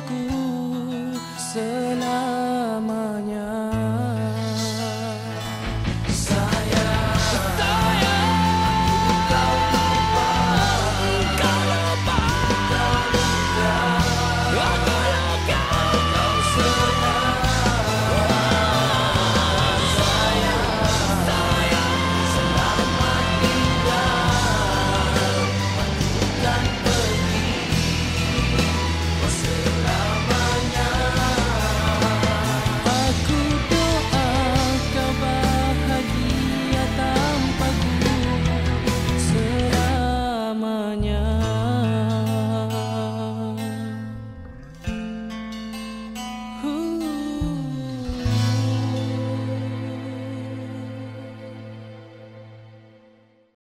beaucoup cela.